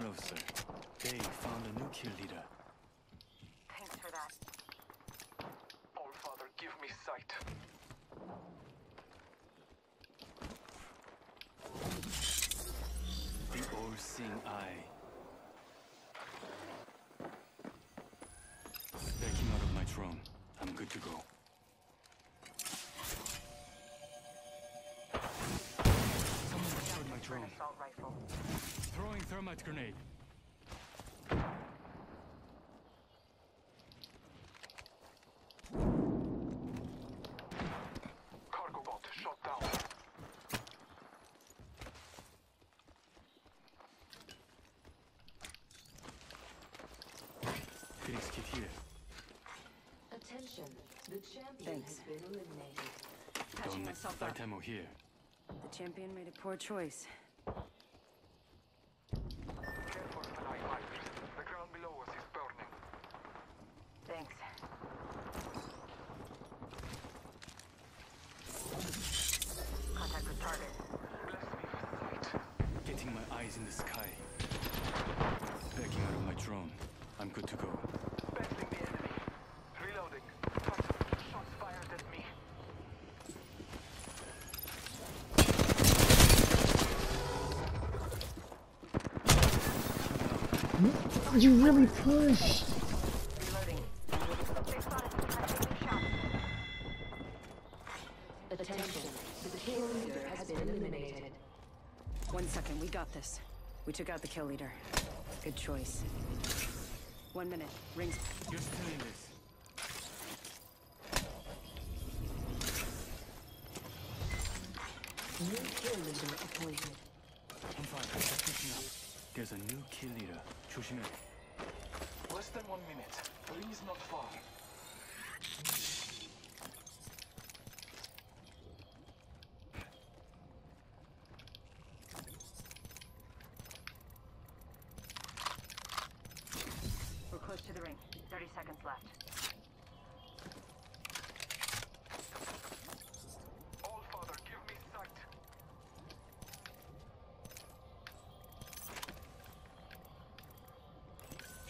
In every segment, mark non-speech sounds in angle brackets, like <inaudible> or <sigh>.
us one step closer. They found a new kill leader. Thanks for that. All Father, give me sight. The all-seeing eye. Backing out of my drone. I'm good to go. Drone. assault rifle. Throwing thermite grenade. Cargo bot shot down. Phoenix kit here. Attention, the champion Thanks. has been eliminated. Patching Don't myself up. light ammo here. The champion made a poor choice. Careful, Night Riders. The ground below us is burning. Thanks. Contact with target. Bless me with sight. Getting my eyes in the sky. Backing out of my drone. I'm good to go. Bending the enemy. Reloading. Touch. Shots fired at me. You really pushed. Reloading. They spotted some high-taking shots. Attention, the kill leader has been eliminated. One second, we got this. We took out the kill leader. Good choice. One minute. Rings. Just doing this. New kill leader appointed. I'm fine. Just picking up. There's a new kill leader. 조심해. Less than one minute. Is not far. We're close to the ring. 30 seconds left. All Father, give me sight.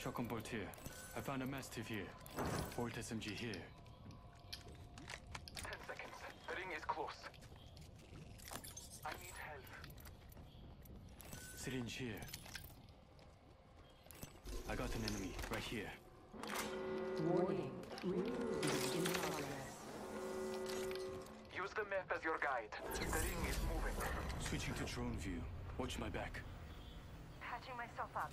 Shotgun bolt here. I found a mastiff here. Bolt SMG here. Ten seconds. The ring is close. I need help. Syringe here. I got an enemy right here. Warning, ring movement in progress. Use the map as your guide. The ring is moving. Switching to drone view. Watch my back. Patching myself up.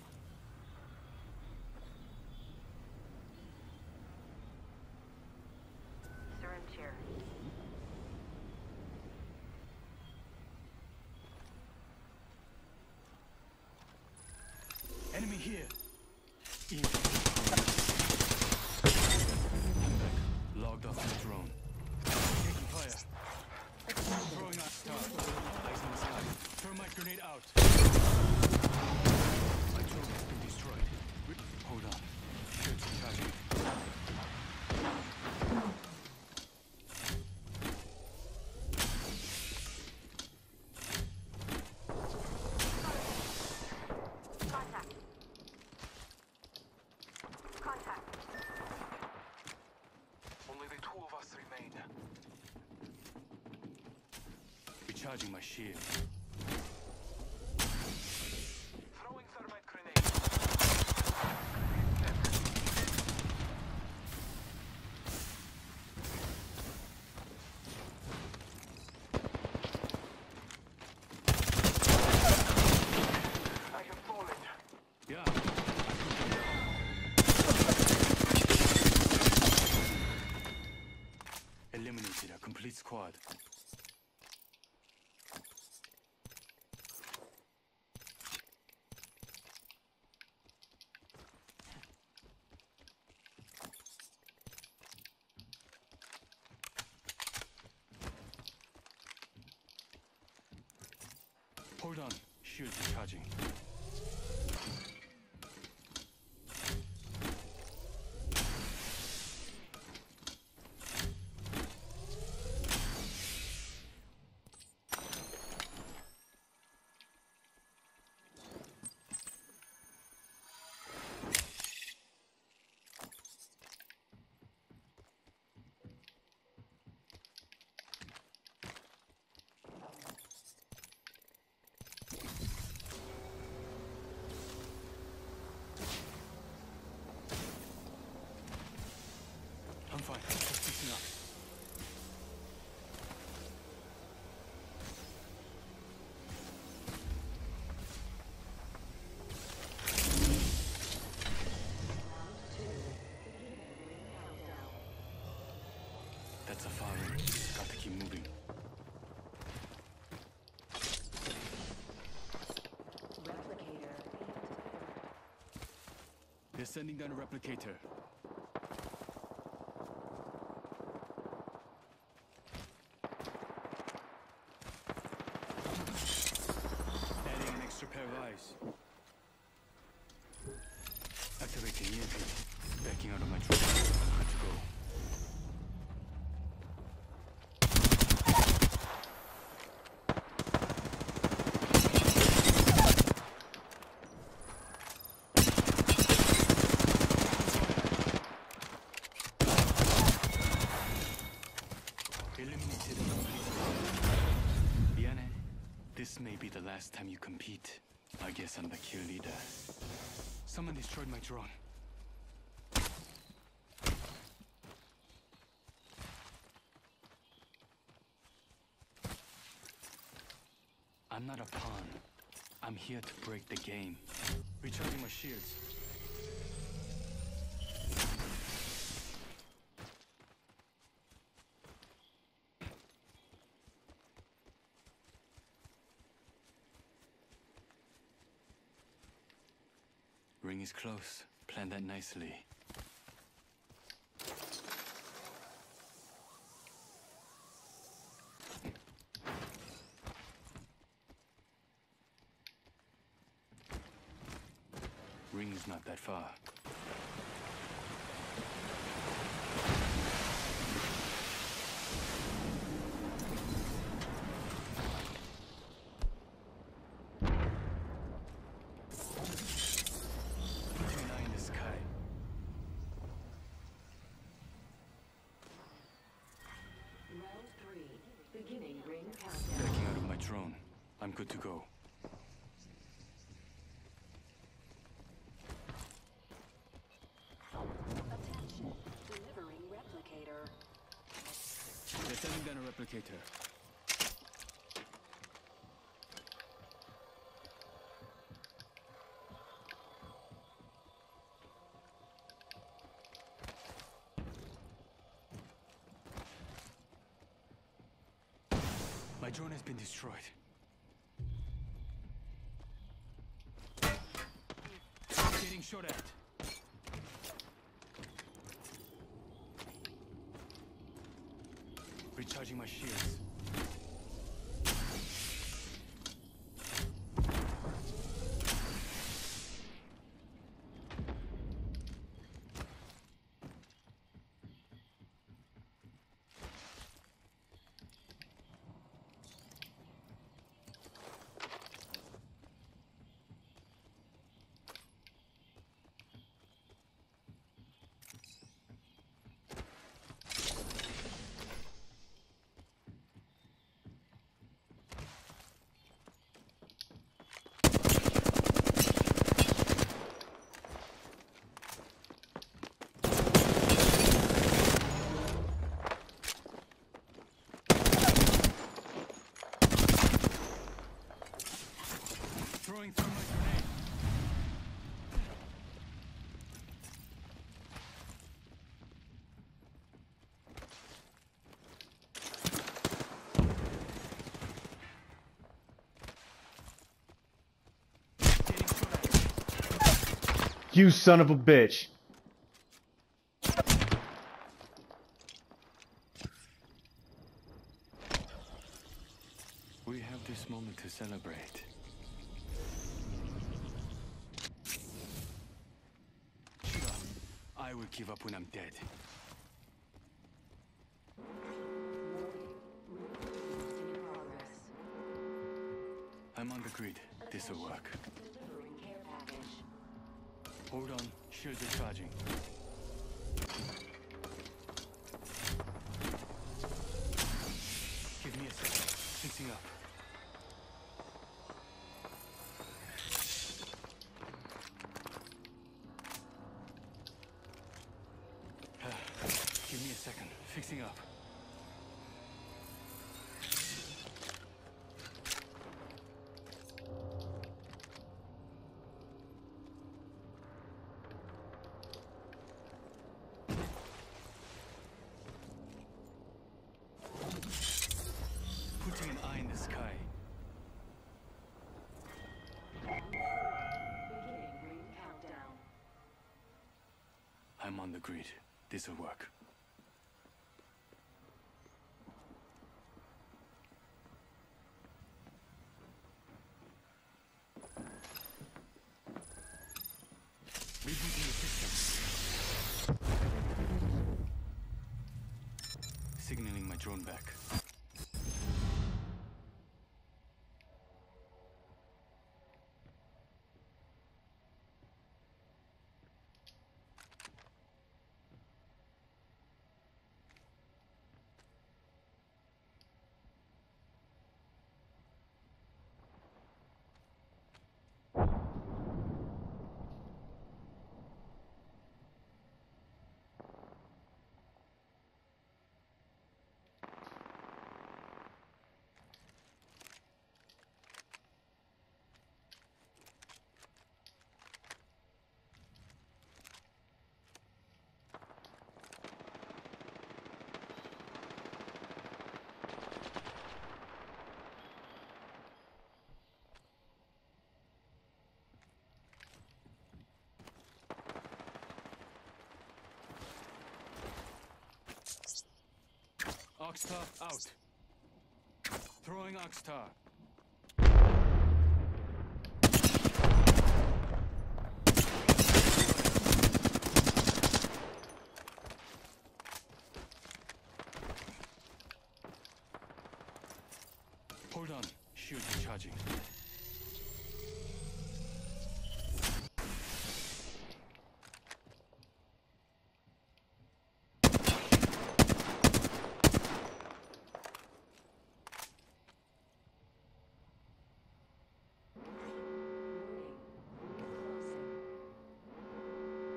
Syringe here. Enemy here. In. I'm back. Logged off my drone. Taking fire. Throwing Arc Star. Eyes in the sky. Thermite grenade out. My drone has been destroyed. Hold on. Shields charging. My shield. Throwing thermite grenade. I have fallen. Yeah. Eliminated a complete squad. Hold on. Shield recharging. They're sending down a replicator. Adding an extra pair of eyes. Activating EMP. Backing out of my truck. Good to go. Eliminated completely. Yane, this may be the last time you compete. I guess I'm the kill leader. Someone my drone. I'm not a pawn. I'm here to break the game. Recharging my shields. Ring is close. Plan that nicely. Ring's not that far. Putting an eye in the sky. Round three. Beginning ring countdown. Backing out of my drone. I'm good to go. Attention. Delivering replicator. They're sending down a replicator. My drone has been destroyed. Getting shot at. Recharging my shields. Throwing thermite grenade. Getting shot at. You son of a bitch. We have this moment to celebrate. I will give up when I'm dead. I'm on the grid. This'll work. Hold on, shields are charging. Give me a second. Fixing up. <sighs> Give me a second. Fixing up. I'm on the grid. This'll work. Arc Star out. Throwing Arc Star. Hold on. Shield recharging.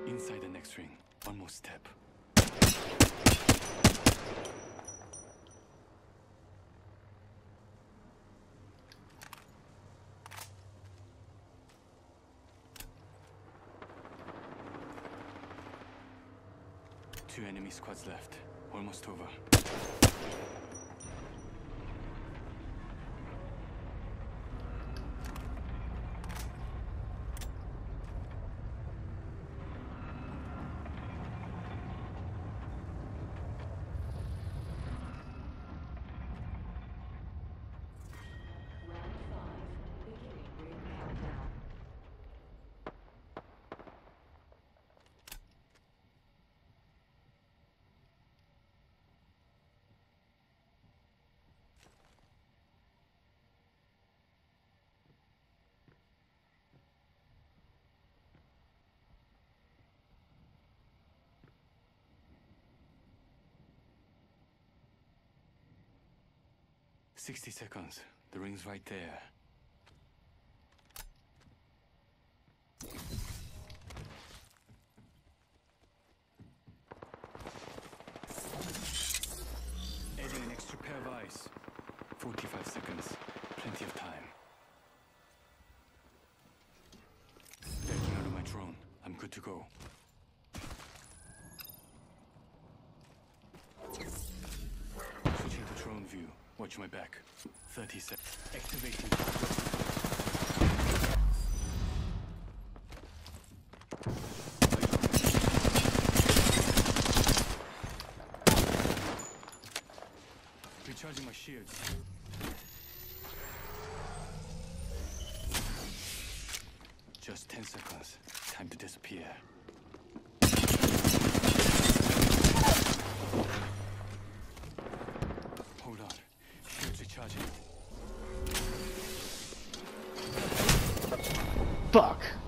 Inside the next ring. One more step. Two enemy squads left. Almost over. 60 seconds. The ring's right there. Watch my back. 30 seconds. Activating. Recharging my shields. Just 10 seconds. Time to disappear. Fuck.